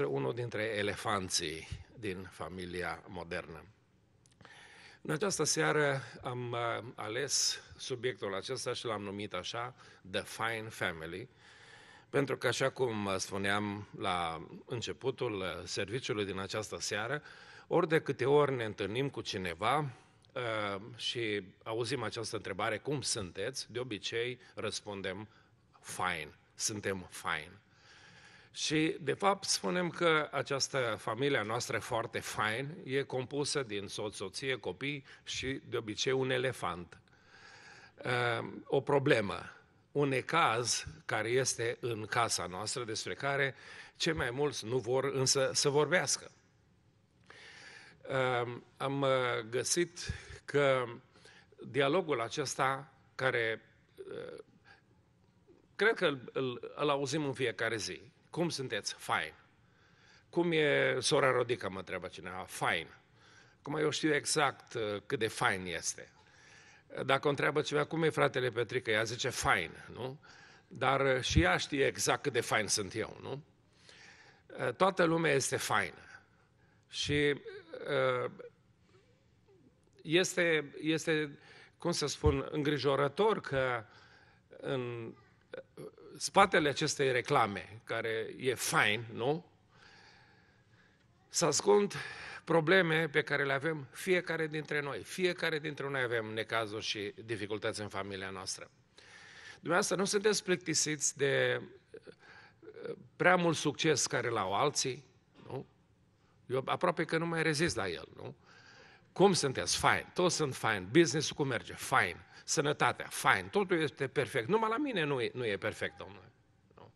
noastre unul dintre elefanții din familia modernă. În această seară am uh, ales subiectul acesta și l-am numit așa, The Fine Family, pentru că, așa cum spuneam la începutul uh, serviciului din această seară, ori de câte ori ne întâlnim cu cineva uh, și auzim această întrebare, cum sunteți? De obicei răspundem, fine, suntem fine. Și, de fapt, spunem că această familie noastră foarte fain e compusă din soț, soție, copii și, de obicei, un elefant. Ehm, o problemă, un necaz care este în casa noastră, despre care cei mai mulți nu vor însă să vorbească. Ehm, am uh, găsit că dialogul acesta, care uh, cred că îl, îl, îl auzim în fiecare zi, cum sunteți? Fine. Cum e sora Rodica, mă întreabă cineva. Fine. Cum eu știu exact uh, cât de fine este. Dacă o întreabă cineva, cum e fratele Petrică, ea zice fine, nu? Dar uh, și ea știe exact cât de fine sunt eu, nu? Uh, toată lumea este faină. Și este, este, cum să spun, îngrijorător că în spatele acestei reclame, care e fain, nu? Să ascund probleme pe care le avem fiecare dintre noi. Fiecare dintre noi avem necazuri și dificultăți în familia noastră. Dumneavoastră, nu sunteți plictisiți de uh, prea mult succes care l-au alții, nu? Eu aproape că nu mai rezist la el, nu? Cum sunteți? Fine. Toți sunt fine. Business-ul cum merge? Fine sănătatea, fain, totul este perfect. Numai la mine nu e, nu e perfect, domnule. Nu.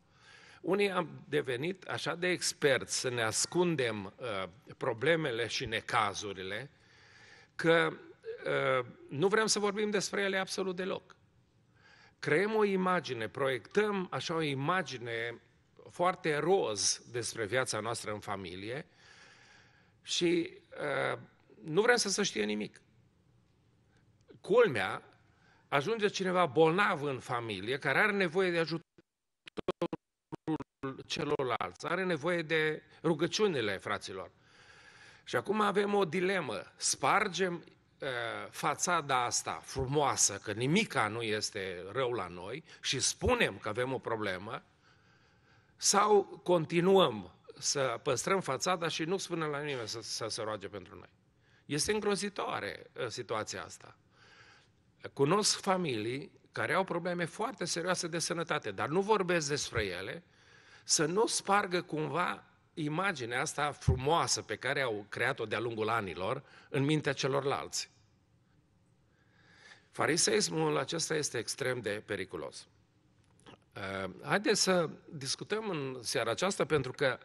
Unii am devenit așa de experți să ne ascundem uh, problemele și necazurile, că uh, nu vrem să vorbim despre ele absolut deloc. Creăm o imagine, proiectăm așa o imagine foarte roz despre viața noastră în familie și uh, nu vrem să se știe nimic. Culmea ajunge cineva bolnav în familie, care are nevoie de ajutorul celorlalți, are nevoie de rugăciunile fraților. Și acum avem o dilemă. Spargem uh, fațada asta frumoasă, că nimica nu este rău la noi și spunem că avem o problemă, sau continuăm să păstrăm fațada și nu spunem la nimeni să, să se roage pentru noi. Este îngrozitoare uh, situația asta. Cunosc familii care au probleme foarte serioase de sănătate, dar nu vorbesc despre ele, să nu spargă cumva imaginea asta frumoasă pe care au creat-o de-a lungul anilor în mintea celorlalți. Fariseismul acesta este extrem de periculos. Uh, haideți să discutăm în seara aceasta pentru că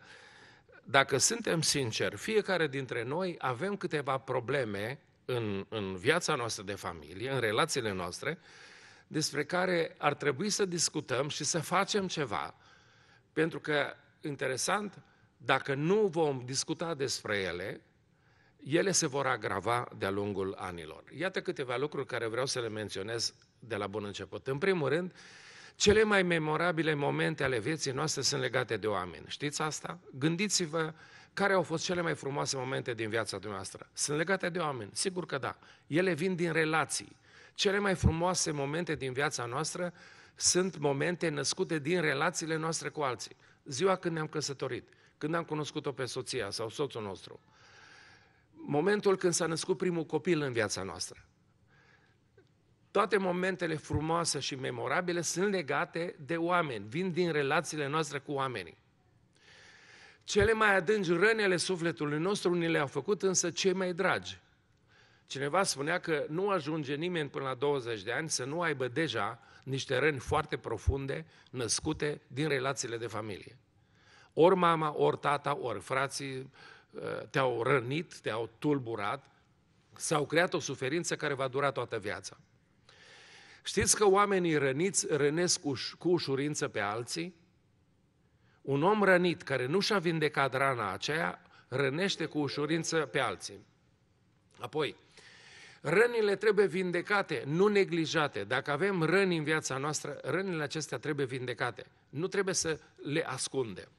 dacă suntem sinceri, fiecare dintre noi avem câteva probleme în, în viața noastră de familie, în relațiile noastre, despre care ar trebui să discutăm și să facem ceva. Pentru că, interesant, dacă nu vom discuta despre ele, ele se vor agrava de-a lungul anilor. Iată câteva lucruri care vreau să le menționez de la bun început. În primul rând, cele mai memorabile momente ale vieții noastre sunt legate de oameni. Știți asta? Gândiți-vă care au fost cele mai frumoase momente din viața dumneavoastră? Sunt legate de oameni? Sigur că da. Ele vin din relații. Cele mai frumoase momente din viața noastră sunt momente născute din relațiile noastre cu alții. Ziua când ne-am căsătorit, când am cunoscut-o pe soția sau soțul nostru, momentul când s-a născut primul copil în viața noastră. Toate momentele frumoase și memorabile sunt legate de oameni, vin din relațiile noastre cu oamenii. Cele mai adânci răni ale sufletului nostru ni le-au făcut însă cei mai dragi. Cineva spunea că nu ajunge nimeni până la 20 de ani să nu aibă deja niște răni foarte profunde născute din relațiile de familie. Ori mama, ori tata, ori frații uh, te-au rănit, te-au tulburat, s-au creat o suferință care va dura toată viața. Știți că oamenii răniți rănesc cu ușurință pe alții? Un om rănit care nu și-a vindecat rana aceea, rănește cu ușurință pe alții. Apoi, rănile trebuie vindecate, nu neglijate. Dacă avem răni în viața noastră, rănile acestea trebuie vindecate. Nu trebuie să le ascundem.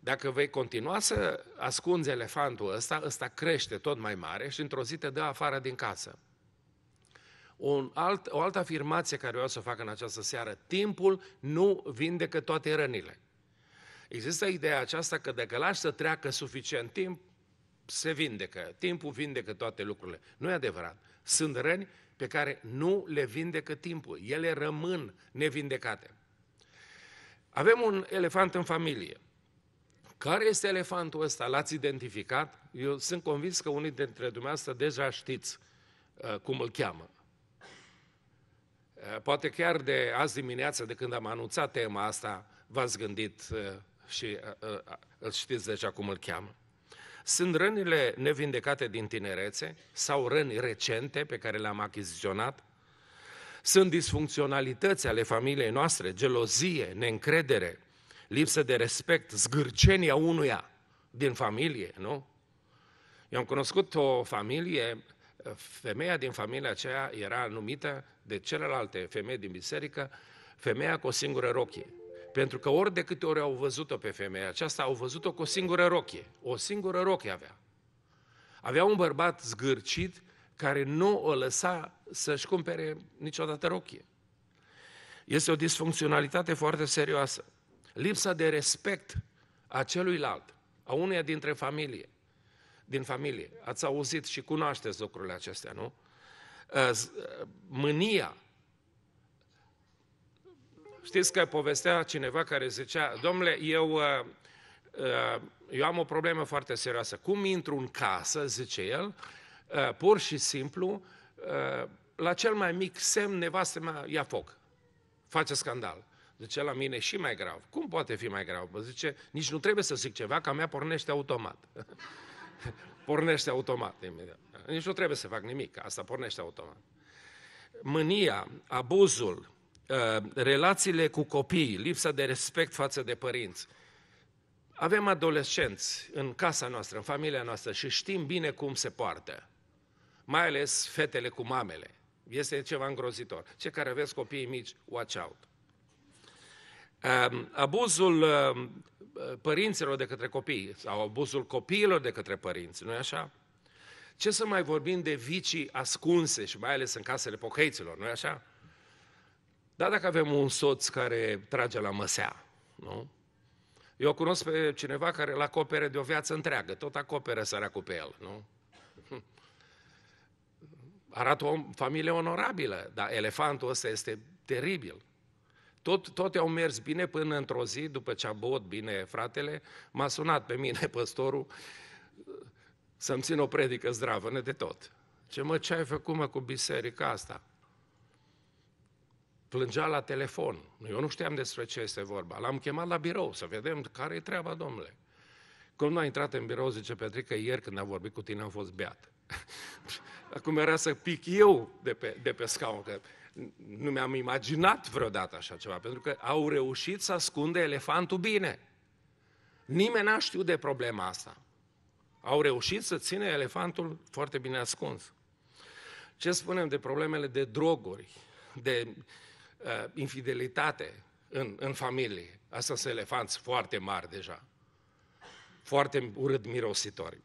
Dacă vei continua să ascunzi elefantul ăsta, ăsta crește tot mai mare și într-o zi te dă afară din casă. Un alt, o altă afirmație care vreau să o fac în această seară, timpul nu vindecă toate rănile. Există ideea aceasta că dacă lași să treacă suficient timp, se vindecă. Timpul vindecă toate lucrurile. Nu e adevărat. Sunt răni pe care nu le vindecă timpul. Ele rămân nevindecate. Avem un elefant în familie. Care este elefantul ăsta? L-ați identificat? Eu sunt convins că unii dintre dumneavoastră deja știți uh, cum îl cheamă. Uh, poate chiar de azi dimineață, de când am anunțat tema asta, v-ați gândit uh, și uh, uh, îl știți deja cum îl cheamă. Sunt rănile nevindecate din tinerețe sau răni recente pe care le-am achiziționat. Sunt disfuncționalități ale familiei noastre, gelozie, neîncredere, lipsă de respect, zgârcenia unuia din familie, nu? Eu am cunoscut o familie, femeia din familia aceea era numită de celelalte femei din biserică, femeia cu o singură rochie. Pentru că ori de câte ori au văzut-o pe femeia aceasta, au văzut-o cu o singură rochie. O singură rochie avea. Avea un bărbat zgârcit care nu o lăsa să-și cumpere niciodată rochie. Este o disfuncționalitate foarte serioasă. Lipsa de respect a celuilalt, a uneia dintre familie, din familie. Ați auzit și cunoașteți lucrurile acestea, nu? Mânia, Știți că povestea cineva care zicea, domnule, eu, uh, uh, eu am o problemă foarte serioasă. Cum intru în casă, zice el, uh, pur și simplu, la cel mai mic semn, nevastă mea ia foc. Face scandal. Zice, la mine și mai grav. Cum poate fi mai grav? Zice, nici nu trebuie să zic ceva, că a mea pornește automat. pornește automat imediat. Nici nu trebuie să fac nimic, asta pornește automat. Mânia, abuzul, Uh, relațiile cu copiii, lipsa de respect față de părinți. Avem adolescenți în casa noastră, în familia noastră și știm bine cum se poartă. Mai ales fetele cu mamele. Este ceva îngrozitor. Cei care aveți copii mici, watch out. Um, abuzul um, părinților de către copii sau abuzul copiilor de către părinți, nu-i așa? Ce să mai vorbim de vicii ascunse și mai ales în casele pocăiților, nu-i așa? Da, dacă avem un soț care trage la măsea, nu? Eu cunosc pe cineva care îl acopere de o viață întreagă, tot acoperă săracul pe el, nu? Arată o familie onorabilă, dar elefantul ăsta este teribil. Tot, toate au mers bine până într-o zi, după ce a băut bine fratele, m-a sunat pe mine păstorul să-mi țin o predică zdravă, de tot. Ce mă, ce ai făcut mă cu biserica asta? plângea la telefon. Eu nu știam despre ce este vorba. L-am chemat la birou să vedem care e treaba, domnule. Când nu a intrat în birou, zice Petrică, ieri când am vorbit cu tine am fost beat. Acum era să pic eu de pe, de pe scaun, că nu mi-am imaginat vreodată așa ceva, pentru că au reușit să ascunde elefantul bine. Nimeni n-a știut de problema asta. Au reușit să țină elefantul foarte bine ascuns. Ce spunem de problemele de droguri, de uh, infidelitate în, în familie. Asta sunt elefanți foarte mari deja. Foarte urât mirositori.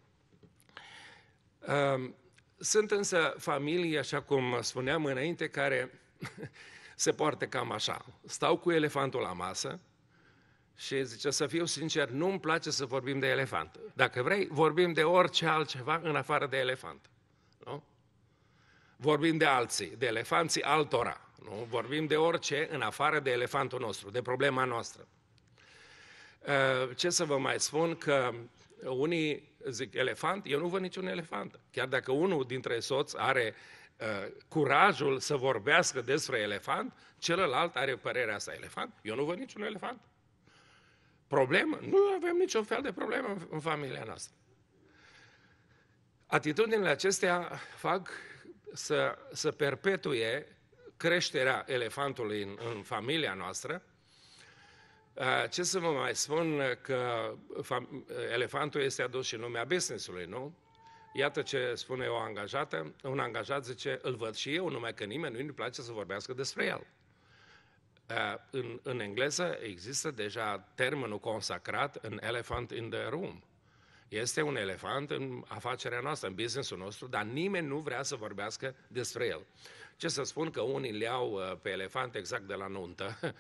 Uh, sunt însă familii, așa cum spuneam înainte, care se poartă cam așa. Stau cu elefantul la masă și zice, să fiu sincer, nu-mi place să vorbim de elefant. Dacă vrei, vorbim de orice altceva în afară de elefant. Nu? Vorbim de alții, de elefanții altora. Nu? Vorbim de orice în afară de elefantul nostru, de problema noastră. Uh, ce să vă mai spun că unii zic elefant, eu nu văd niciun elefant. Chiar dacă unul dintre soți are uh, curajul să vorbească despre elefant, celălalt are părerea asta, elefant? Eu nu văd niciun elefant. Problemă? Nu avem niciun fel de problemă în familia noastră. Atitudinile acestea fac să, să perpetue creșterea elefantului în, în familia noastră, ce să vă mai spun că elefantul este adus și în lumea business-ului, nu? Iată ce spune o angajată, un angajat zice, îl văd și eu, numai că nimeni nu-i place să vorbească despre el. În, în engleză există deja termenul consacrat în elephant in the room. Este un elefant în afacerea noastră, în businessul nostru, dar nimeni nu vrea să vorbească despre el. Ce să spun că unii le iau uh, pe elefant exact de la nuntă,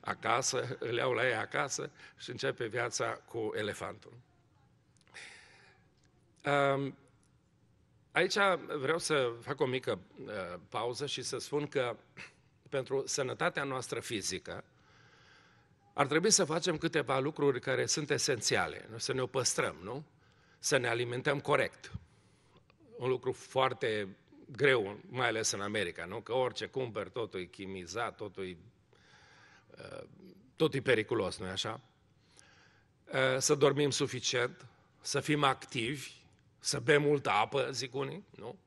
acasă, îl iau la ei acasă și începe viața cu elefantul. Um, aici vreau să fac o mică uh, pauză și să spun că pentru sănătatea noastră fizică, ar trebui să facem câteva lucruri care sunt esențiale, să ne o păstrăm, nu? Să ne alimentăm corect. Un lucru foarte greu, mai ales în America, nu? Că orice cumperi, totul e chimizat, totul e, uh, totul e periculos, nu-i așa? Uh, să dormim suficient, să fim activi, să bem multă apă, zic unii, nu?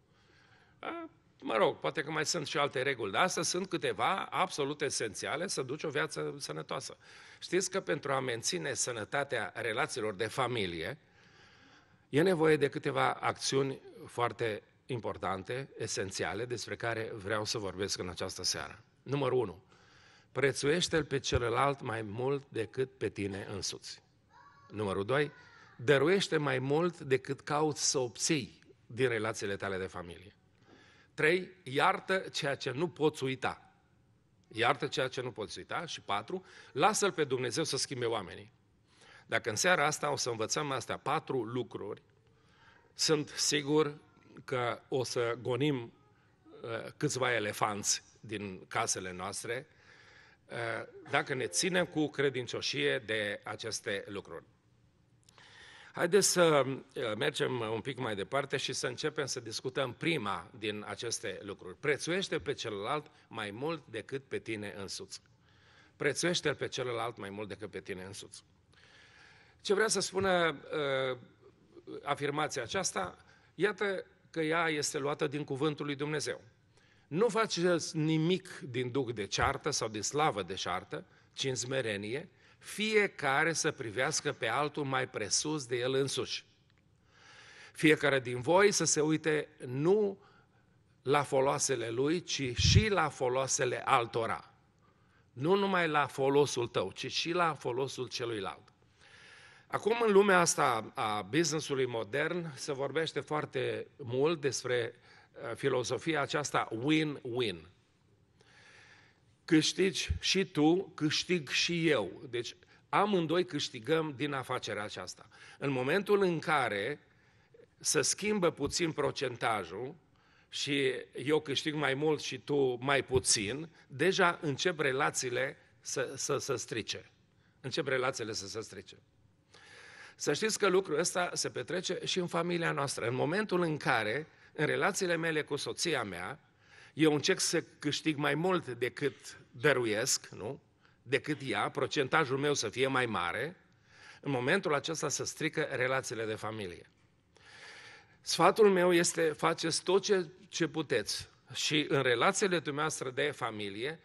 Uh, mă rog, poate că mai sunt și alte reguli, dar astea sunt câteva absolut esențiale să duci o viață sănătoasă. Știți că pentru a menține sănătatea relațiilor de familie, e nevoie de câteva acțiuni foarte importante, esențiale, despre care vreau să vorbesc în această seară. Numărul 1. Prețuiește-l pe celălalt mai mult decât pe tine însuți. Numărul 2. Dăruiește mai mult decât cauți să obții din relațiile tale de familie. 3. Iartă ceea ce nu poți uita. Iartă ceea ce nu poți uita. Și 4. Lasă-L pe Dumnezeu să schimbe oamenii. Dacă în seara asta o să învățăm astea patru lucruri, sunt sigur că o să gonim uh, câțiva elefanți din casele noastre uh, dacă ne ținem cu credincioșie de aceste lucruri. Haideți să uh, mergem un pic mai departe și să începem să discutăm prima din aceste lucruri. Prețuiește pe celălalt mai mult decât pe tine însuți. Prețuiește pe celălalt mai mult decât pe tine însuți. Ce vrea să spună uh, afirmația aceasta? Iată că ea este luată din cuvântul lui Dumnezeu. Nu faceți nimic din duc de ceartă sau de slavă de ceartă, ci în smerenie, fiecare să privească pe altul mai presus de el însuși. Fiecare din voi să se uite nu la foloasele lui, ci și la foloasele altora. Nu numai la folosul tău, ci și la folosul celuilalt. Acum, în lumea asta a businessului modern, se vorbește foarte mult despre uh, filozofia aceasta win-win. Câștigi și tu, câștig și eu. Deci amândoi câștigăm din afacerea aceasta. În momentul în care se schimbă puțin procentajul și eu câștig mai mult și tu mai puțin, deja încep relațiile să, să, să strice. Încep relațiile să se strice. Să știți că lucrul ăsta se petrece și în familia noastră. În momentul în care, în relațiile mele cu soția mea, eu încerc să câștig mai mult decât dăruiesc, nu? Decât ea, procentajul meu să fie mai mare, în momentul acesta să strică relațiile de familie. Sfatul meu este, faceți tot ce, ce puteți și în relațiile dumneavoastră de familie,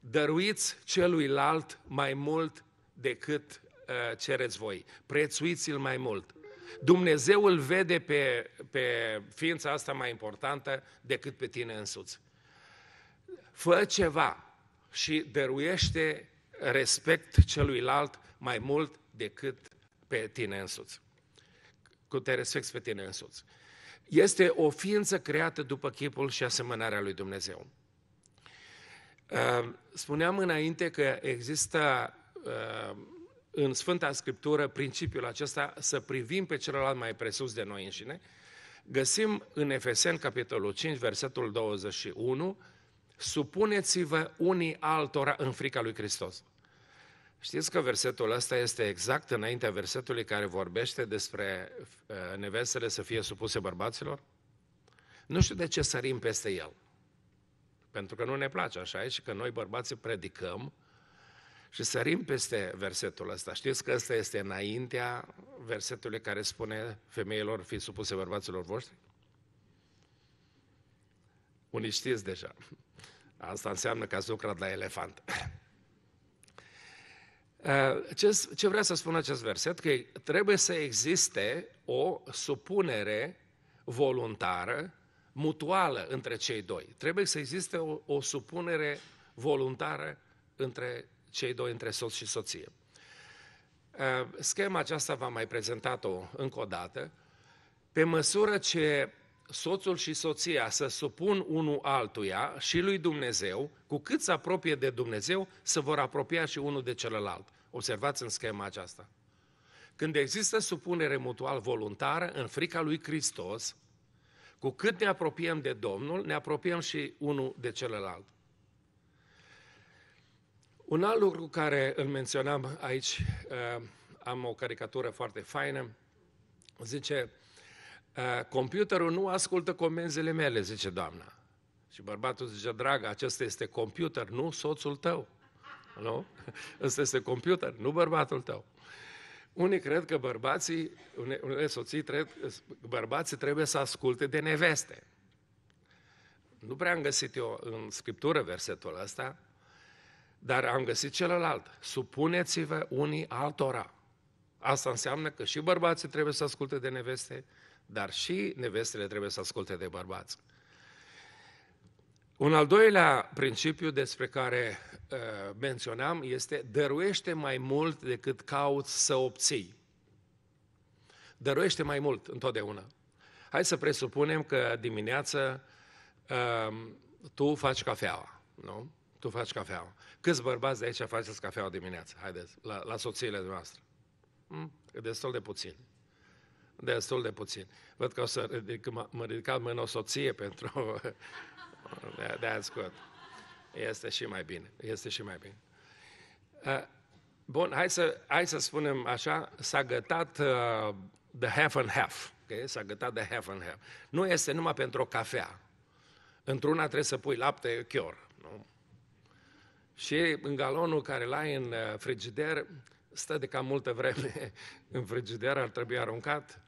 dăruiți celuilalt mai mult decât Uh, cereți voi. Prețuiți-l mai mult. Dumnezeu îl vede pe, pe ființa asta mai importantă decât pe tine însuți. Fă ceva și dăruiește respect celuilalt mai mult decât pe tine însuți. Cu te respecti pe tine însuți. Este o ființă creată după chipul și asemănarea lui Dumnezeu. Uh, spuneam înainte că există uh, în Sfânta Scriptură principiul acesta să privim pe celălalt mai presus de noi înșine, găsim în Efeseni, capitolul 5, versetul 21, supuneți-vă unii altora în frica lui Hristos. Știți că versetul ăsta este exact înaintea versetului care vorbește despre uh, nevestele să fie supuse bărbaților? Nu știu de ce sărim peste el. Pentru că nu ne place așa și că noi bărbații predicăm și sărim peste versetul ăsta. Știți că ăsta este înaintea versetului care spune femeilor fi supuse bărbaților voștri? Unii știți deja. Asta înseamnă că ați lucrat la elefant. Ce, ce vrea să spun acest verset? Că trebuie să existe o supunere voluntară, mutuală între cei doi. Trebuie să existe o, o supunere voluntară între cei doi, între soț și soție. Uh, schema aceasta v-am mai prezentat-o încă o dată. Pe măsură ce soțul și soția să supun unul altuia și lui Dumnezeu, cu cât se apropie de Dumnezeu, să vor apropia și unul de celălalt. Observați în schema aceasta. Când există supunere mutual voluntară, în frica lui Hristos, cu cât ne apropiem de Domnul, ne apropiem și unul de celălalt. Un alt lucru care îl menționam aici, uh, am o caricatură foarte faină, zice, uh, computerul nu ascultă comenzile mele, zice doamna. Și bărbatul zice, dragă, acesta este computer, nu soțul tău. Nu? Ăsta este computer, nu bărbatul tău. Unii cred că bărbații, unele soții, cred, bărbații trebuie să asculte de neveste. Nu prea am găsit eu în Scriptură versetul ăsta, dar am găsit celălalt. Supuneți-vă unii altora. Asta înseamnă că și bărbații trebuie să asculte de neveste, dar și nevestele trebuie să asculte de bărbați. Un al doilea principiu despre care uh, menționam este dăruiește mai mult decât cauți să obții. Dăruiește mai mult întotdeauna. Hai să presupunem că dimineață uh, tu faci cafeaua, nu? Tu faci cafeaua. Câți bărbați de aici faceți cafeaua dimineața? Haideți, la, la soțiile noastre. Hmm? E destul de puțin. Destul de puțin. Văd că o să ridic, mă ridicat mâna o soție pentru That's good. Este și mai bine. Este și mai bine. Uh, bun, hai să, hai să spunem așa, s-a gătat uh, the half and half. Okay? S-a gătat the half and half. Nu este numai pentru o cafea. Într-una trebuie să pui lapte chior. Nu? Și în galonul care l-ai în uh, frigider, stă de cam multă vreme în frigider, ar trebui aruncat.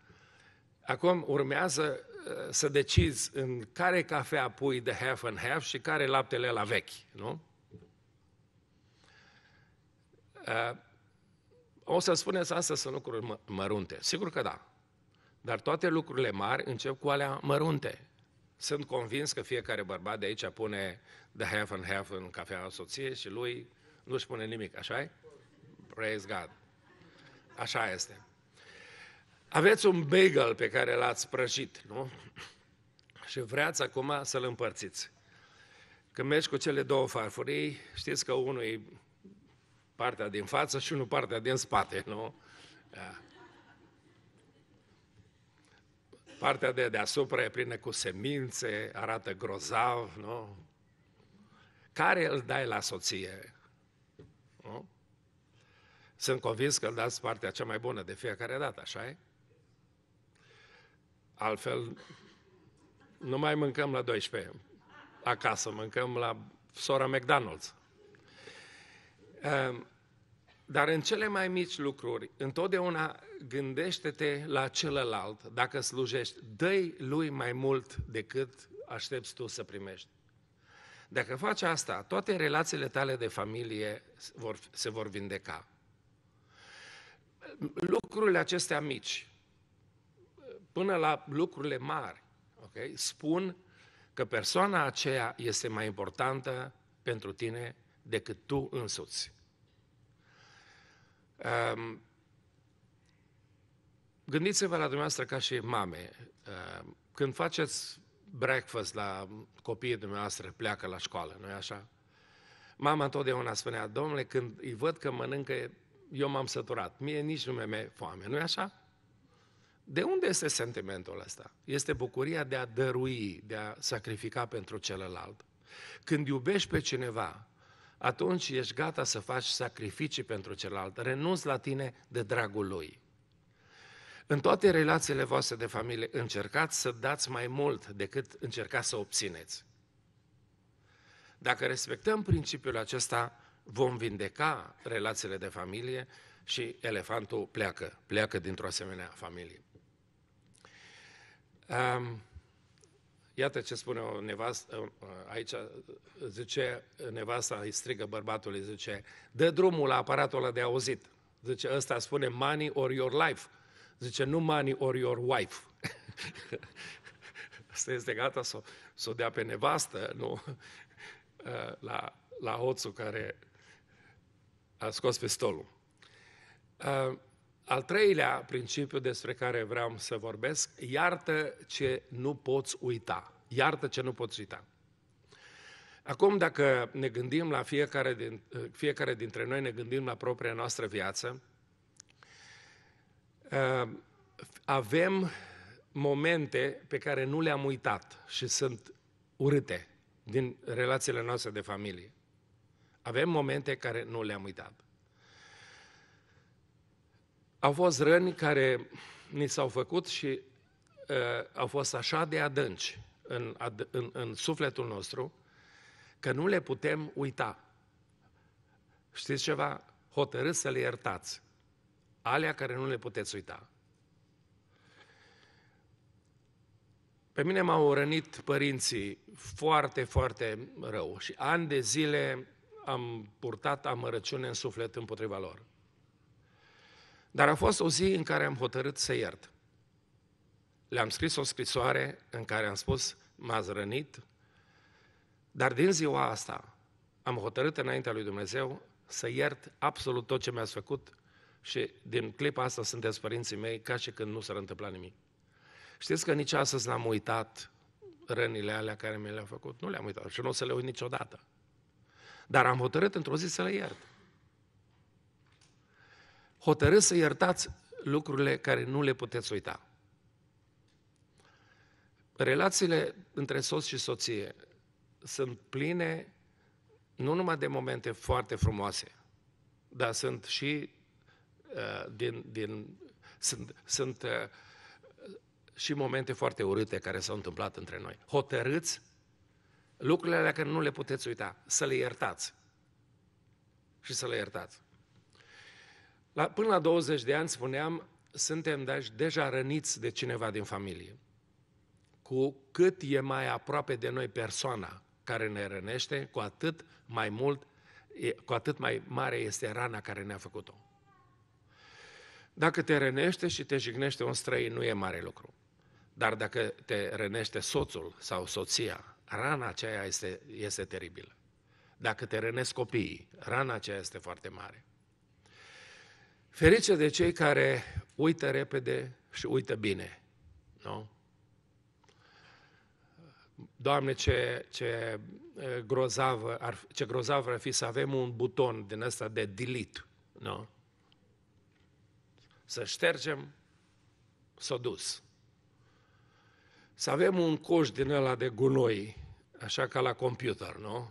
Acum urmează să decizi în care cafea pui de half and half și care laptele la vechi, nu? Uh, o să spuneți asta sunt lucruri mă- mărunte. Sigur că da. Dar toate lucrurile mari încep cu alea mărunte. Sunt convins că fiecare bărbat de aici pune de half and half în cafea soției și lui nu-și pune nimic, așa -i? Praise God. Așa este. Aveți un bagel pe care l-ați prăjit, nu? Și vreați acum să-l împărțiți. Când mergi cu cele două farfurii, știți că unul e partea din față și unul partea din spate, nu? Da. Partea de deasupra e plină cu semințe, arată grozav, nu? Care îl dai la soție? Nu? Sunt convins că îl dați partea cea mai bună de fiecare dată, așa e? Altfel, nu mai mâncăm la 12 acasă, mâncăm la sora McDonald's. Ehm, dar în cele mai mici lucruri, întotdeauna gândește-te la celălalt. Dacă slujești, dă lui mai mult decât aștepți tu să primești. Dacă faci asta, toate relațiile tale de familie vor, se vor vindeca. Lucrurile acestea mici, până la lucrurile mari, okay? spun că persoana aceea este mai importantă pentru tine decât tu însuți. Um, gândiți-vă la dumneavoastră ca și mame. Um, când faceți breakfast la copiii dumneavoastră, pleacă la școală, nu-i așa? Mama întotdeauna spunea, domnule, când îi văd că mănâncă, eu m-am săturat. Mie nici nu mi-e foame, nu-i așa? De unde este sentimentul ăsta? Este bucuria de a dărui, de a sacrifica pentru celălalt. Când iubești pe cineva, atunci ești gata să faci sacrificii pentru celălalt, renunți la tine de dragul lui. În toate relațiile voastre de familie, încercați să dați mai mult decât încercați să obțineți. Dacă respectăm principiul acesta, vom vindeca relațiile de familie și elefantul pleacă, pleacă dintr-o asemenea familie. Um, iată ce spune o nevastă, uh, aici zice, nevasta îi strigă bărbatului, zice, dă drumul la aparatul ăla de auzit. Zice, ăsta spune money or your life. Zice, nu money or your wife. Asta este gata să, să o dea pe nevastă, nu? Uh, la, la hoțul care a scos pistolul. Uh, al treilea principiu despre care vreau să vorbesc, iartă ce nu poți uita. Iartă ce nu poți uita. Acum, dacă ne gândim la fiecare, din, fiecare dintre noi, ne gândim la propria noastră viață, uh, avem momente pe care nu le-am uitat și sunt urâte din relațiile noastre de familie. Avem momente care nu le-am uitat. Au fost răni care ni s-au făcut și uh, au fost așa de adânci în, în, în sufletul nostru, că nu le putem uita. Știți ceva? Hotărâți să le iertați. Alea care nu le puteți uita. Pe mine m-au rănit părinții foarte, foarte rău și ani de zile am purtat amărăciune în suflet împotriva lor. Dar a fost o zi în care am hotărât să iert. Le-am scris o scrisoare în care am spus, m-ați rănit, dar din ziua asta am hotărât înaintea lui Dumnezeu să iert absolut tot ce mi-ați făcut și din clipa asta sunteți părinții mei ca și când nu s-ar întâmpla nimic. Știți că nici astăzi n-am uitat rănile alea care mi le-au făcut. Nu le-am uitat și nu o să le uit niciodată. Dar am hotărât într-o zi să le iert. Hotărât să iertați lucrurile care nu le puteți uita. Relațiile între soț și soție sunt pline nu numai de momente foarte frumoase, dar sunt și uh, din, din, sunt, sunt uh, și momente foarte urâte care s-au întâmplat între noi. Hotărâți lucrurile alea care nu le puteți uita, să le iertați. Și să le iertați. La, până la 20 de ani, spuneam, suntem deci deja răniți de cineva din familie. Cu cât e mai aproape de noi persoana care ne rănește, cu atât mai mult, cu atât mai mare este rana care ne-a făcut-o. Dacă te rănește și te jignește un străin, nu e mare lucru. Dar dacă te rănește soțul sau soția, rana aceea este, este teribilă. Dacă te rănesc copiii, rana aceea este foarte mare. Ferice de cei care uită repede și uită bine. Nu? Doamne, ce, ce, grozavă ar, ce grozavă ar fi să avem un buton din ăsta de delete. Nu? Să ștergem, s-a dus. Să avem un coș din ăla de gunoi, așa ca la computer, nu?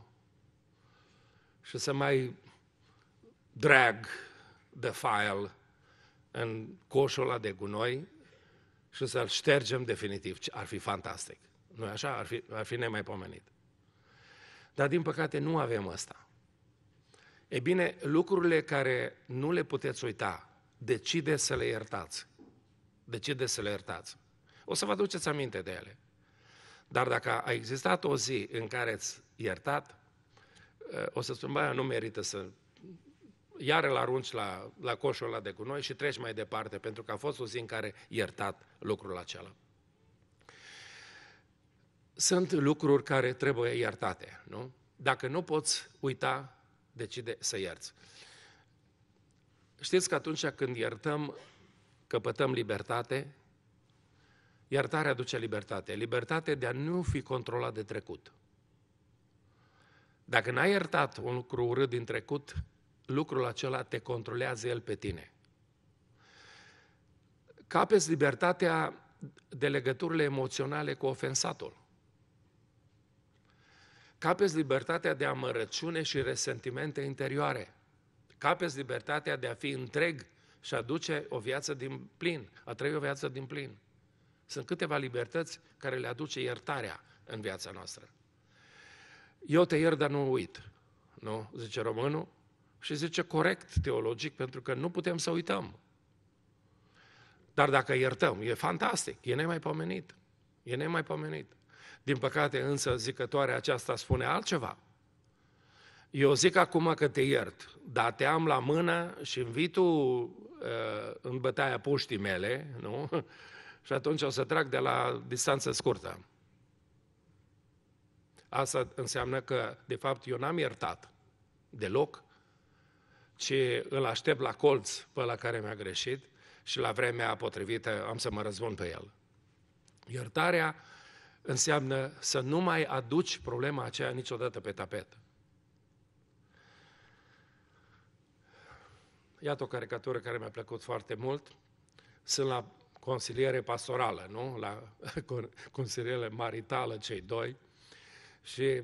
Și să mai drag the file în coșul ăla de gunoi și să-l ștergem definitiv. Ar fi fantastic. nu așa? Ar fi, ar fi nemaipomenit. Dar din păcate nu avem asta. E bine, lucrurile care nu le puteți uita, decide să le iertați. Decide să le iertați. O să vă aduceți aminte de ele. Dar dacă a existat o zi în care ați iertat, o să spun, băi, nu merită să iar îl arunci la, la coșul ăla de gunoi și treci mai departe, pentru că a fost o zi în care iertat lucrul acela. Sunt lucruri care trebuie iertate, nu? Dacă nu poți uita, decide să ierți. Știți că atunci când iertăm, căpătăm libertate, iertarea aduce libertate. Libertate de a nu fi controlat de trecut. Dacă n-ai iertat un lucru urât din trecut, lucrul acela te controlează el pe tine. Capeți libertatea de legăturile emoționale cu ofensatul. Capeți libertatea de amărăciune și resentimente interioare. Capeți libertatea de a fi întreg și a duce o viață din plin, a trăi o viață din plin. Sunt câteva libertăți care le aduce iertarea în viața noastră. Eu te iert, dar nu uit. Nu? Zice românul. Și zice corect teologic, pentru că nu putem să uităm. Dar dacă iertăm, e fantastic, e nemaipomenit. E nemaipomenit. Din păcate însă zicătoarea aceasta spune altceva. Eu zic acum că te iert, dar te am la mână și învii tu uh, în bătaia puștii mele, nu? și atunci o să trag de la distanță scurtă. Asta înseamnă că, de fapt, eu n-am iertat deloc, ci îl aștept la colț pe la care mi-a greșit și la vremea potrivită am să mă răzbun pe el. Iertarea înseamnă să nu mai aduci problema aceea niciodată pe tapet. Iată o caricatură care mi-a plăcut foarte mult. Sunt la consiliere pastorală, nu? La consiliere maritală, cei doi. Și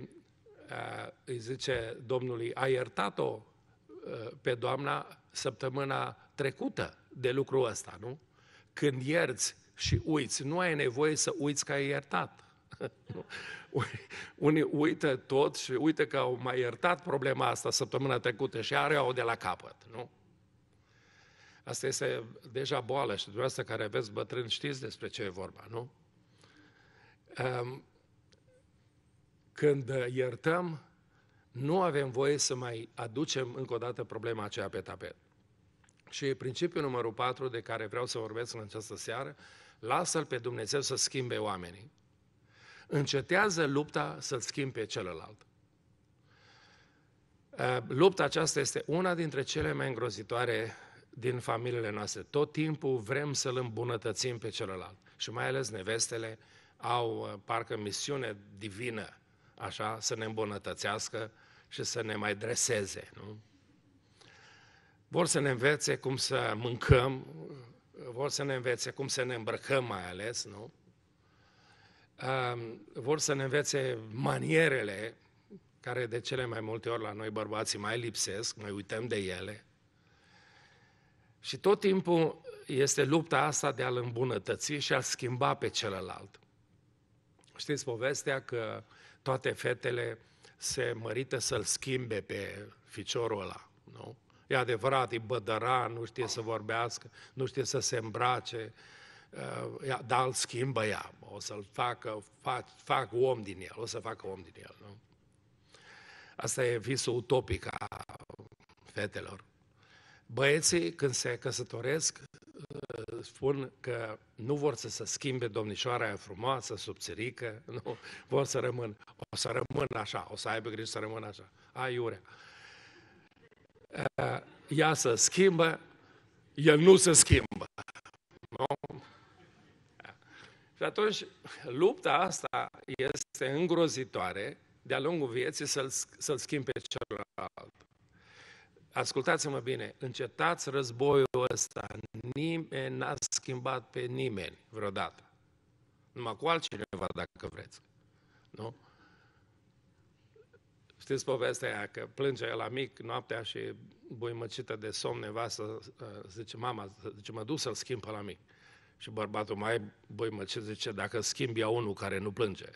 uh, îi zice domnului, a iertat-o uh, pe doamna săptămâna trecută de lucrul ăsta, nu? Când ierți și uiți, nu ai nevoie să uiți că ai iertat. Unii uită tot și uită că au mai iertat problema asta săptămâna trecută și are o de la capăt, nu? Asta este deja boală și dumneavoastră care aveți bătrâni știți despre ce e vorba, nu? Când iertăm, nu avem voie să mai aducem încă o dată problema aceea pe tapet. Și principiul numărul 4 de care vreau să vorbesc în această seară, lasă-L pe Dumnezeu să schimbe oamenii. Încetează lupta să-L schimbe pe celălalt. Lupta aceasta este una dintre cele mai îngrozitoare din familiile noastre. Tot timpul vrem să-l îmbunătățim pe celălalt. Și mai ales nevestele au uh, parcă misiune divină, așa, să ne îmbunătățească și să ne mai dreseze, nu? Vor să ne învețe cum să mâncăm, vor să ne învețe cum să ne îmbrăcăm mai ales, nu? Vor să ne învețe manierele care de cele mai multe ori la noi bărbații mai lipsesc, mai uităm de ele. Și tot timpul este lupta asta de a-l îmbunătăți și a-l schimba pe celălalt. Știți povestea că toate fetele se mărită să-l schimbe pe ficiorul ăla, nu? E adevărat, e bădăran, nu știe să vorbească, nu știe să se îmbrace, uh, dar îl schimbă ea, o să-l facă, fac, fac om din el, o să facă om din el, nu? Asta e visul utopic a fetelor. Băieții, când se căsătoresc, uh, spun că nu vor să se schimbe domnișoara aia frumoasă, subțirică, nu, vor să rămân, o să rămân așa, o să aibă grijă să rămână așa, aiurea. Uh, ea să schimbă, el nu se schimbă. Nu? Și atunci, lupta asta este îngrozitoare de-a lungul vieții să-l, să schimbe celălalt ascultați-mă bine, încetați războiul ăsta. Nimeni n-a schimbat pe nimeni vreodată. Numai cu altcineva, dacă vreți. Nu? Știți povestea aia, că plânge la mic noaptea și buimăcită de somn nevastă, uh, zice, mama, zice, mă duc să-l schimb pe la mic. Și bărbatul mai buimăcit zice, dacă schimbi ia unul care nu plânge.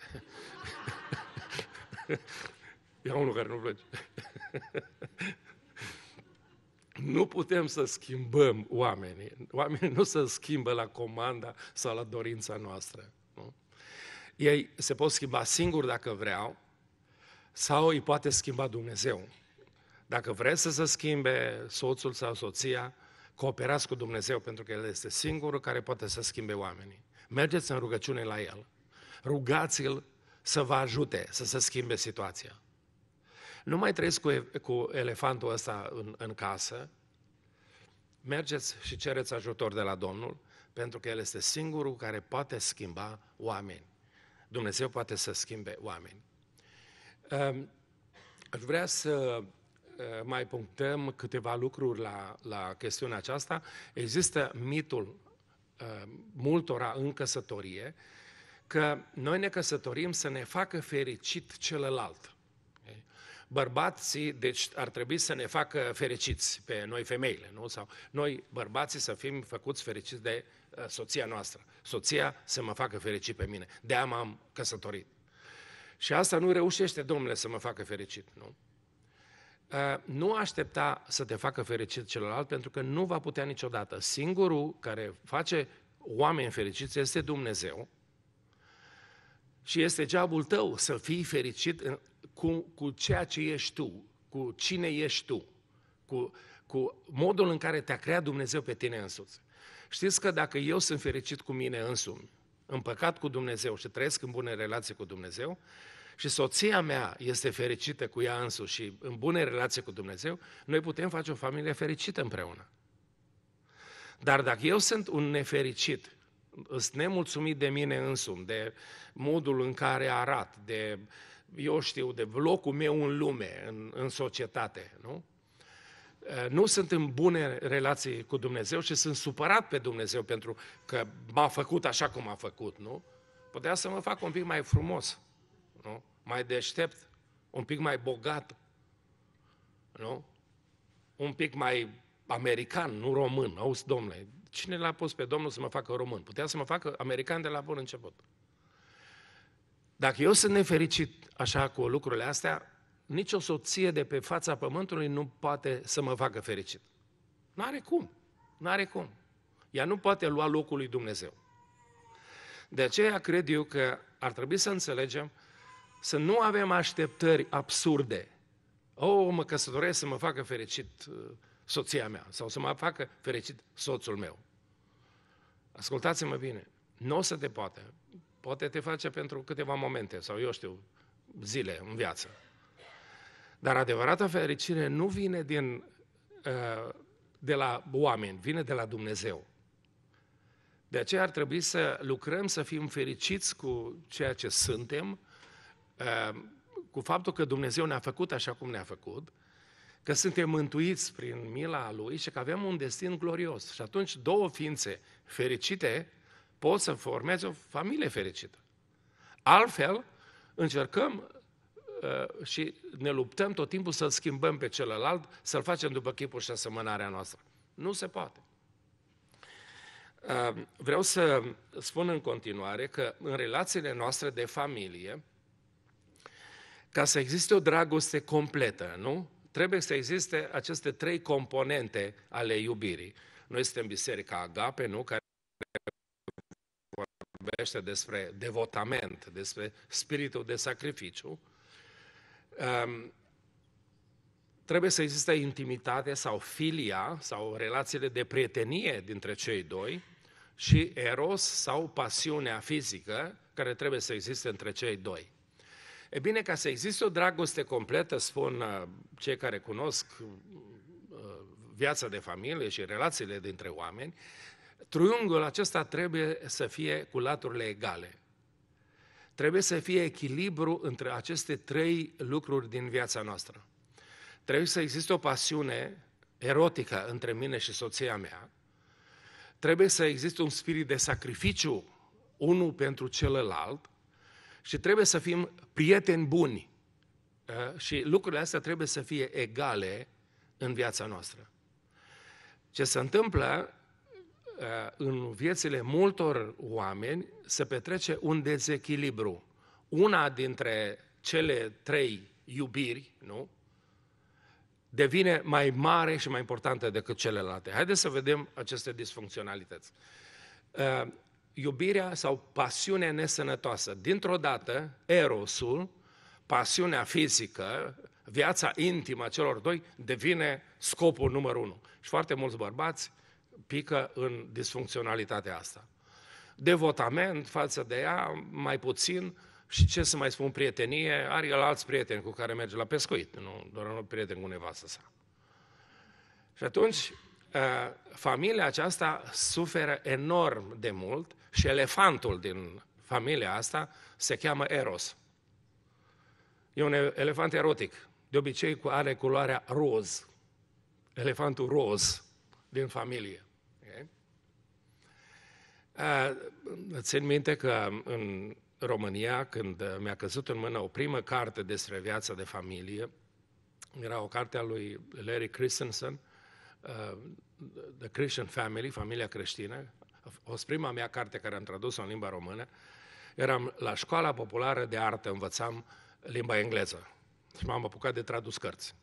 ia unul care nu plânge. Nu putem să schimbăm oamenii. Oamenii nu se schimbă la comanda sau la dorința noastră. Nu? Ei se pot schimba singuri dacă vreau, sau îi poate schimba Dumnezeu. Dacă vreți să se schimbe soțul sau soția, cooperați cu Dumnezeu, pentru că El este singurul care poate să schimbe oamenii. Mergeți în rugăciune la El. Rugați-L să vă ajute să se schimbe situația. Nu mai trăiți cu, cu elefantul ăsta în, în casă, mergeți și cereți ajutor de la Domnul, pentru că El este singurul care poate schimba oameni. Dumnezeu poate să schimbe oameni. Ehm, aș vrea să eh, mai punctăm câteva lucruri la, la chestiunea aceasta. Există mitul ehm, multora în căsătorie că noi ne căsătorim să ne facă fericit celălalt bărbații, deci ar trebui să ne facă fericiți pe noi femeile, nu? Sau noi bărbații să fim făcuți fericiți de uh, soția noastră. Soția să mă facă fericit pe mine. De-aia m-am căsătorit. Și asta nu reușește, domnule, să mă facă fericit, nu? Uh, nu aștepta să te facă fericit celălalt, pentru că nu va putea niciodată. Singurul care face oameni fericiți este Dumnezeu și este geabul tău să fii fericit cu, cu ceea ce ești tu, cu cine ești tu, cu, cu modul în care te-a creat Dumnezeu pe tine însuți. Știți că dacă eu sunt fericit cu mine însumi, împăcat cu Dumnezeu și trăiesc în bune relații cu Dumnezeu, și soția mea este fericită cu ea însuși și în bune relație cu Dumnezeu, noi putem face o familie fericită împreună. Dar dacă eu sunt un nefericit, sunt nemulțumit de mine însumi, de modul în care arat, de, eu știu, de locul meu în lume, în, în societate, nu? Nu sunt în bune relații cu Dumnezeu și sunt supărat pe Dumnezeu pentru că m-a făcut așa cum a făcut, nu? Putea să mă fac un pic mai frumos, nu? Mai deștept, un pic mai bogat, nu? Un pic mai american, nu român. Auzi, domnule, cine l-a pus pe Domnul să mă facă român? Putea să mă facă american de la bun început. Dacă eu sunt nefericit așa cu lucrurile astea, nicio soție de pe fața pământului nu poate să mă facă fericit. Nu are cum. Nu are cum. Ea nu poate lua locul lui Dumnezeu. De aceea cred eu că ar trebui să înțelegem să nu avem așteptări absurde. O, oh, mă căsătoresc să mă facă fericit uh, soția mea sau să mă facă fericit soțul meu. Ascultați-mă bine, nu o să te poate. Poate te face pentru câteva momente sau eu știu, zile în viață. Dar adevărata fericire nu vine din, uh, de la oameni, vine de la Dumnezeu. De aceea ar trebui să lucrăm să fim fericiți cu ceea ce suntem, uh, cu faptul că Dumnezeu ne-a făcut așa cum ne-a făcut, că suntem mântuiți prin mila Lui și că avem un destin glorios. Și atunci două ființe fericite pot să formeze o familie fericită. Altfel, încercăm uh, și ne luptăm tot timpul să-l schimbăm pe celălalt, să-l facem după chipul și asemănarea noastră. Nu se poate. Uh, vreau să spun în continuare că în relațiile noastre de familie, ca să existe o dragoste completă, nu? Trebuie să existe aceste trei componente ale iubirii. Noi suntem Biserica Agape, nu? Care vorbește despre devotament, despre spiritul de sacrificiu. Um, trebuie să existe intimitate sau filia sau relațiile de prietenie dintre cei doi și eros sau pasiunea fizică care trebuie să existe între cei doi. E bine, ca să existe o dragoste completă, spun uh, cei care cunosc uh, viața de familie și relațiile dintre oameni, triunghiul acesta trebuie să fie cu laturile egale. Trebuie să fie echilibru între aceste trei lucruri din viața noastră. Trebuie să existe o pasiune erotică între mine și soția mea. Trebuie să existe un spirit de sacrificiu unul pentru celălalt și trebuie să fim prieteni buni. Uh, și lucrurile astea trebuie să fie egale în viața noastră. Ce se întâmplă uh, în viețile multor oameni se petrece un dezechilibru. Una dintre cele trei iubiri, nu? devine mai mare și mai importantă decât celelalte. Haideți să vedem aceste disfuncționalități. Uh, iubirea sau pasiunea nesănătoasă. Dintr-o dată, erosul, pasiunea fizică, viața intimă a celor doi, devine scopul numărul unu. Și foarte mulți bărbați pică în disfuncționalitatea asta. Devotament față de ea, mai puțin, și ce să mai spun, prietenie, are el alți prieteni cu care merge la pescuit, nu doar un prieten cu nevastă sa. Și atunci, ă, familia aceasta suferă enorm de mult și elefantul din familia asta se cheamă Eros. E un elefant erotic, de obicei cu are culoarea roz. Elefantul roz din familie. Okay? Uh, țin minte că în România, când mi-a căzut în mână o primă carte despre viața de familie, era o carte a lui Larry Christensen, uh, The Christian Family, familia creștină, a fost prima mea carte care am tradus-o în limba română. Eram la școala populară de artă, învățam limba engleză și m-am apucat de tradus cărți.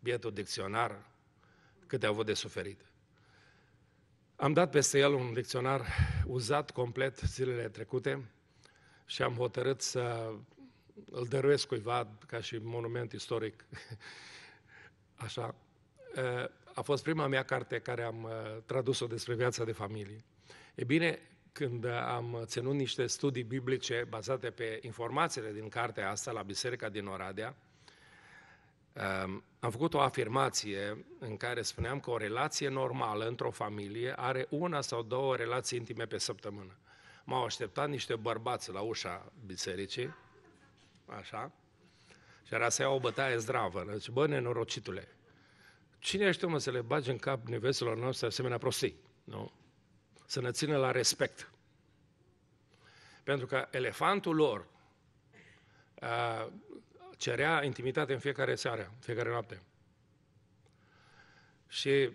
Bietul dicționar, câte au avut de suferit. Am dat peste el un dicționar uzat complet zilele trecute și am hotărât să îl dăruiesc cuiva ca și monument istoric. Așa. A fost prima mea carte care am uh, tradus-o despre viața de familie. E bine, când am ținut niște studii biblice bazate pe informațiile din cartea asta la Biserica din Oradea, um, am făcut o afirmație în care spuneam că o relație normală într-o familie are una sau două relații intime pe săptămână. M-au așteptat niște bărbați la ușa bisericii, așa, și era să iau o bătaie zdravă. Deci, bă, nenorocitule, cine ești mă să le bagi în cap niveselor noastre asemenea prostii? Nu? Să ne țină la respect. Pentru că elefantul lor a, cerea intimitate în fiecare seară, în fiecare noapte. Și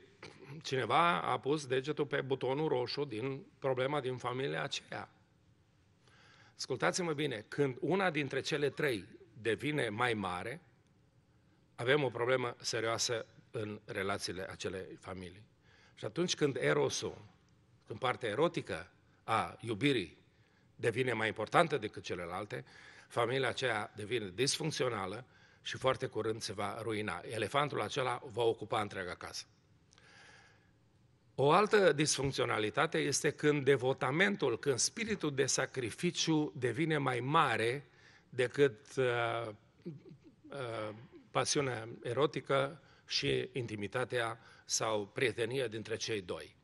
cineva a pus degetul pe butonul roșu din problema din familia aceea. Ascultați-mă bine, când una dintre cele trei devine mai mare, avem o problemă serioasă în relațiile acelei familii. Și atunci când erosul, când partea erotică a iubirii devine mai importantă decât celelalte, familia aceea devine disfuncțională și foarte curând se va ruina. Elefantul acela va ocupa întreaga casă. O altă disfuncționalitate este când devotamentul, când spiritul de sacrificiu devine mai mare decât uh, uh, pasiunea erotică și intimitatea sau prietenia dintre cei doi.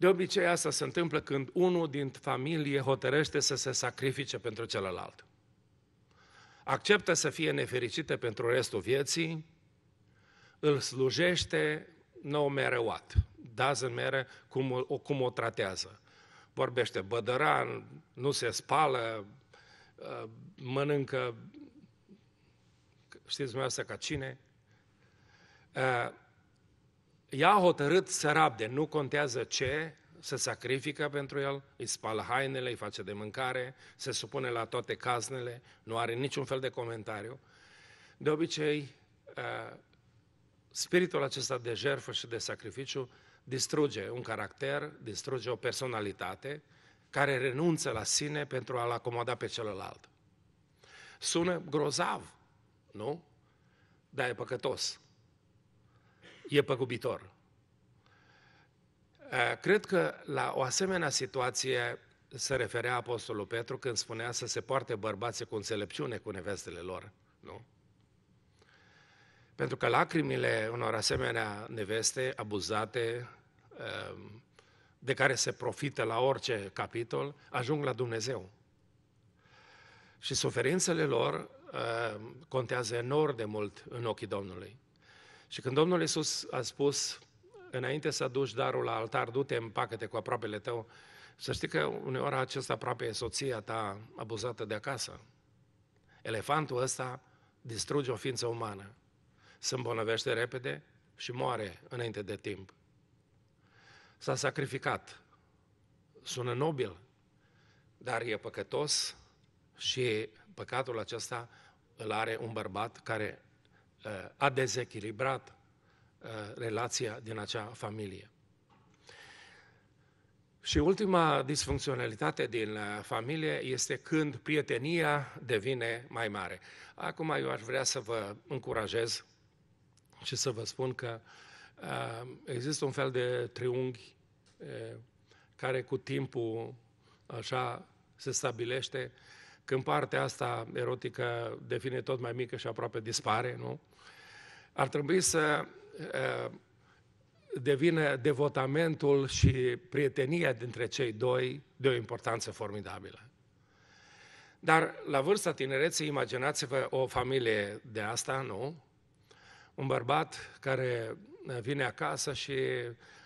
De obicei asta se întâmplă când unul din familie hotărăște să se sacrifice pentru celălalt. Acceptă să fie nefericită pentru restul vieții, îl slujește, nu mereuat, doesn't matter cum o, cum o tratează. Vorbește bădăran, nu se spală, uh, mănâncă, știți dumneavoastră ca cine, uh, ea a hotărât să rabde, nu contează ce, se sacrifică pentru el, îi spală hainele, îi face de mâncare, se supune la toate caznele, nu are niciun fel de comentariu. De obicei, uh, spiritul acesta de jertfă și de sacrificiu distruge un caracter, distruge o personalitate care renunță la sine pentru a-l acomoda pe celălalt. Sună grozav, nu? Dar e păcătos. E păgubitor. Cred că la o asemenea situație se referea Apostolul Petru când spunea să se poarte bărbații cu înțelepciune cu nevestele lor, nu? Pentru că lacrimile unor asemenea neveste abuzate, de care se profită la orice capitol, ajung la Dumnezeu. Și suferințele lor contează enorm de mult în ochii Domnului. Și când Domnul Iisus a spus, înainte să aduci darul la altar, du-te, împacă-te cu aproapele tău, să știi că uneori acesta aproape e soția ta abuzată de acasă. Elefantul ăsta distruge o ființă umană, se îmbolnăvește repede și moare înainte de timp. S-a sacrificat, sună nobil, dar e păcătos și păcatul acesta îl are un bărbat care uh, a dezechilibrat uh, relația din acea familie. Și ultima disfuncționalitate din uh, familie este când prietenia devine mai mare. Acum eu aș vrea să vă încurajez și să vă spun că există un fel de triunghi care cu timpul așa se stabilește când partea asta erotică devine tot mai mică și aproape dispare, nu? Ar trebui să devină devotamentul și prietenia dintre cei doi de o importanță formidabilă. Dar la vârsta tinereții, imaginați-vă o familie de asta, nu? Un bărbat care vine acasă și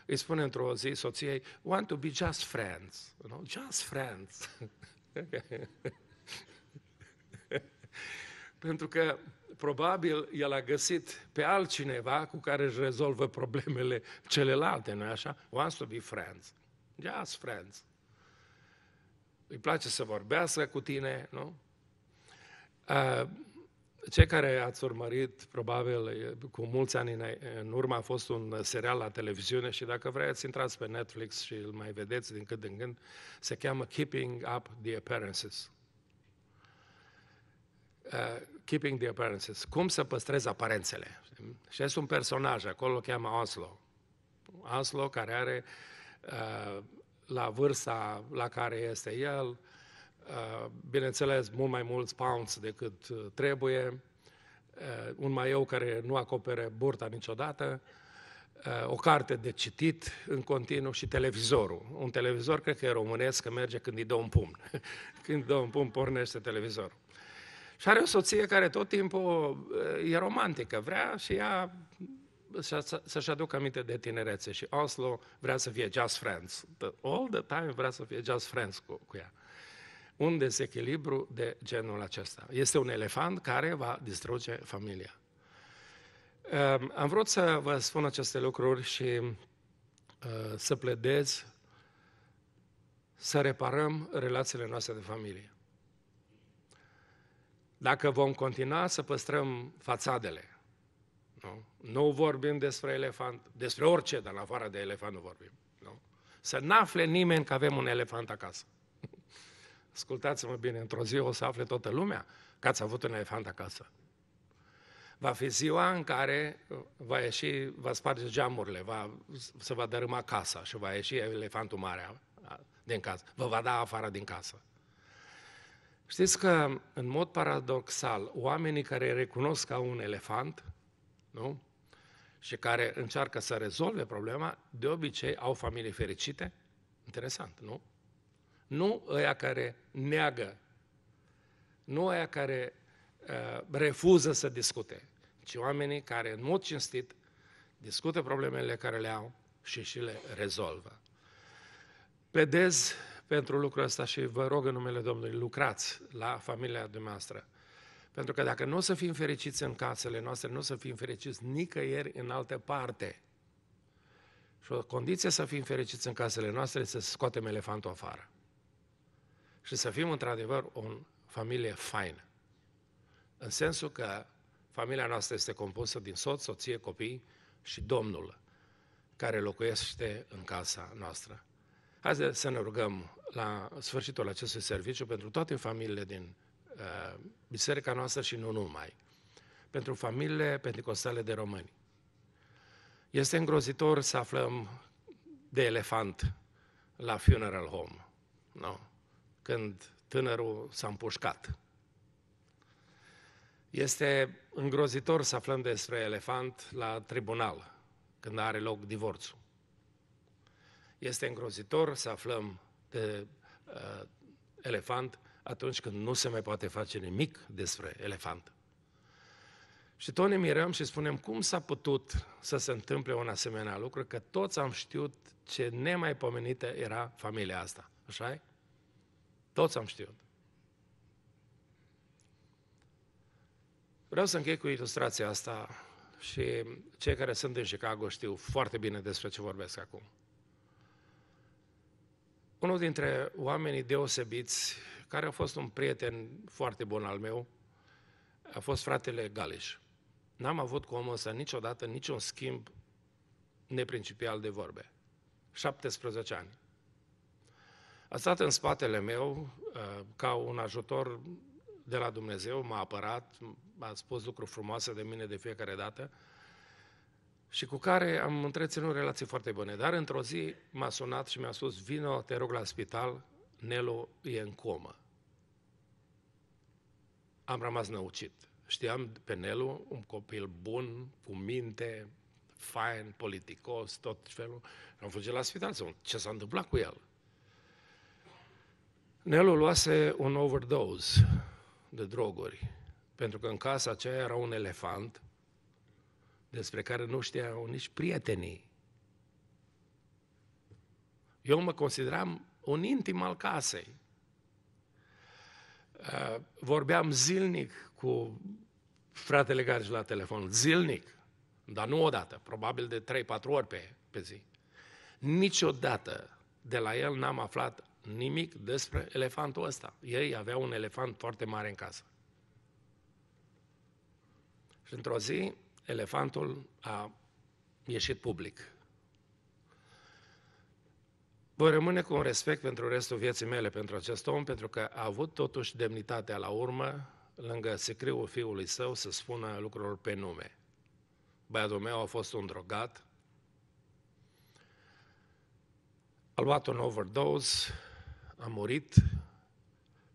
îi spune într-o zi soției, want to be just friends, you know? just friends. Pentru că probabil el a găsit pe altcineva cu care își rezolvă problemele celelalte, nu așa? Wants to be friends. Just friends. Îi place să vorbească cu tine, nu? Uh, cei care ați urmărit, probabil, cu mulți ani în urmă a fost un serial la televiziune și dacă vreți, intrați pe Netflix și îl mai vedeți din când în când, se cheamă Keeping Up the Appearances. Uh, keeping the Appearances. Cum să păstrezi aparențele. Și este un personaj, acolo îl cheamă Oslo. Oslo care are uh, la vârsta la care este el, uh, bineînțeles, mult mai mulți pounds decât uh, trebuie, un maieu care nu acopere burta niciodată, o carte de citit în continuu și televizorul. Un televizor, cred că e românesc, că merge când îi dă un pumn. când îi dă un pumn, pornește televizorul. Și are o soție care tot timpul e romantică, vrea și ea să-și aducă aminte de tinerețe și Oslo vrea să fie just friends. The, all the time vrea să fie just friends cu, cu ea. Un dezechilibru de genul acesta. Este un elefant care va distruge familia. Um, am vrut să vă spun aceste lucruri și uh, să pledez să reparăm relațiile noastre de familie. Dacă vom continua să păstrăm fațadele, nu? Nu vorbim despre elefant, despre orice, dar în afară de elefant nu vorbim. Nu? Să n-afle nimeni că avem un elefant acasă. Ascultați-mă bine, într-o zi o să afle toată lumea că ați avut un elefant acasă. Va fi ziua în care va ieși, va sparge geamurile, va, se va dărâma casa și va ieși elefantul mare din casă. Vă va da afară din casă. Știți că, în mod paradoxal, oamenii care recunosc ca un elefant, nu? Și care încearcă să rezolve problema, de obicei au familii fericite. Interesant, nu? Nu ăia care neagă, nu ăia care uh, refuză să discute, ci oamenii care în mod cinstit discută problemele care le au și și le rezolvă. Pedez pentru lucrul ăsta și vă rog în numele Domnului, lucrați la familia dumneavoastră. Pentru că dacă nu o să fim fericiți în casele noastre, nu o să fim fericiți nicăieri în altă parte. Și o condiție să fim fericiți în casele noastre este să scoatem elefantul afară. Și să fim într-adevăr o familie faină. În sensul că familia noastră este compusă din soț, soție, copii și Domnul care locuiește în casa noastră. Haideți să ne rugăm la sfârșitul acestui serviciu pentru toate familiile din uh, biserica noastră și nu numai. Pentru familiile pentecostale de români. Este îngrozitor să aflăm de elefant la funeral home, no? când tânărul s-a împușcat. Este îngrozitor să aflăm despre elefant la tribunal, când are loc divorțul. Este îngrozitor să aflăm de uh, elefant atunci când nu se mai poate face nimic despre elefant. Și tot ne mirăm și spunem cum s-a putut să se întâmple un asemenea lucru, că toți am știut ce nemaipomenită era familia asta. așa -i? Toți am știut. Vreau să închei cu ilustrația asta și cei care sunt în Chicago știu foarte bine despre ce vorbesc acum. Unul dintre oamenii deosebiți, care a fost un prieten foarte bun al meu, a fost fratele Galiș. N-am avut cu omul ăsta niciodată niciun schimb neprincipial de vorbe. 17 ani. A stat în spatele meu uh, ca un ajutor de la Dumnezeu, m-a apărat, a spus lucruri frumoase de mine de fiecare dată și cu care am întreținut relații foarte bune. Dar într-o zi m-a sunat și mi-a spus, vino, te rog la spital, Nelu e în comă. Am rămas năucit. Știam pe Nelu, un copil bun, cu minte, fain, politicos, tot felul. Am fugit la spital să ce s-a întâmplat cu el. Nelu luase un overdose de droguri, pentru că în casa aceea era un elefant despre care nu știau nici prietenii. Eu mă consideram un intim al casei. Uh, vorbeam zilnic cu fratele Garj la telefon, zilnic, dar nu odată, probabil de 3-4 ori pe, pe zi. Niciodată de la el n-am aflat nimic despre elefantul ăsta. Ei aveau un elefant foarte mare în casă. Și într-o zi elefantul a ieșit public. Voi rămâne cu un respect pentru restul vieții mele pentru acest om, pentru că a avut totuși demnitatea la urmă, lângă secriul fiului său, să spună lucrurilor pe nume. Băiatul meu a fost un drogat, a luat un overdose, a murit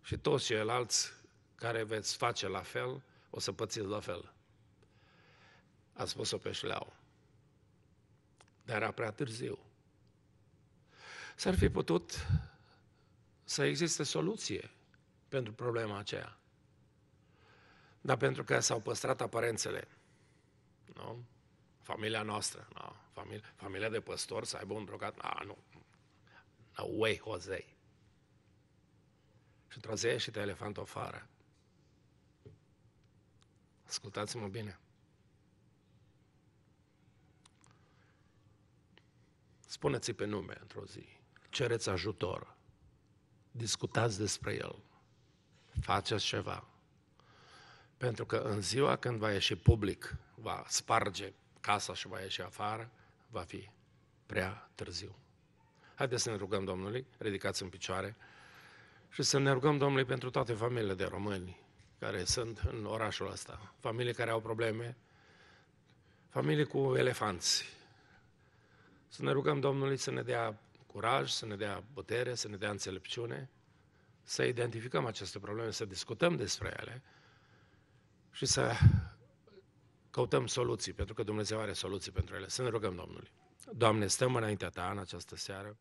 și toți ceilalți care veți face la fel, o să pățiți la fel. A spus-o pe șleau. Dar era prea târziu. S-ar fi putut să existe soluție pentru problema aceea. Dar pentru că s-au păstrat aparențele, nu? Familia noastră, nu? Familia, familia de păstor să aibă un drogat, a, nu. No way, Jose. Și într-o zi și de elefant afară. Ascultați-mă bine. Spuneți-i pe nume într-o zi. Cereți ajutor. Discutați despre el. Faceți ceva. Pentru că în ziua când va ieși public, va sparge casa și va ieși afară, va fi prea târziu. Haideți să ne rugăm Domnului, ridicați în picioare și să ne rugăm Domnului pentru toate familiile de români care sunt în orașul ăsta, familii care au probleme, familii cu elefanți. Să ne rugăm Domnului să ne dea curaj, să ne dea putere, să ne dea înțelepciune, să identificăm aceste probleme, să discutăm despre ele și să căutăm soluții, pentru că Dumnezeu are soluții pentru ele. Să ne rugăm Domnului. Doamne, stăm înaintea Ta în această seară.